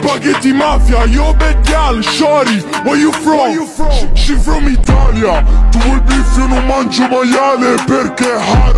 Spaghetti mafia, yo bad gal, shorty, where you from? Where you from? She from Italia, tu vuoi beef io non mangio maiale perché è